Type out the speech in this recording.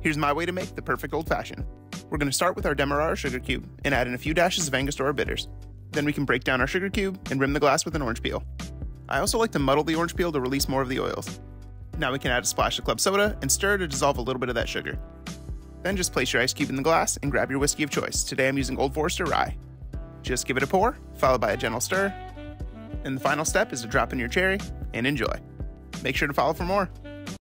Here's my way to make the perfect old fashioned. We're going to start with our Demerara sugar cube and add in a few dashes of Angostura bitters. Then we can break down our sugar cube and rim the glass with an orange peel. I also like to muddle the orange peel to release more of the oils. Now we can add a splash of club soda and stir to dissolve a little bit of that sugar. Then just place your ice cube in the glass and grab your whiskey of choice. Today I'm using Old Forester Rye. Just give it a pour, followed by a gentle stir. And the final step is to drop in your cherry and enjoy. Make sure to follow for more.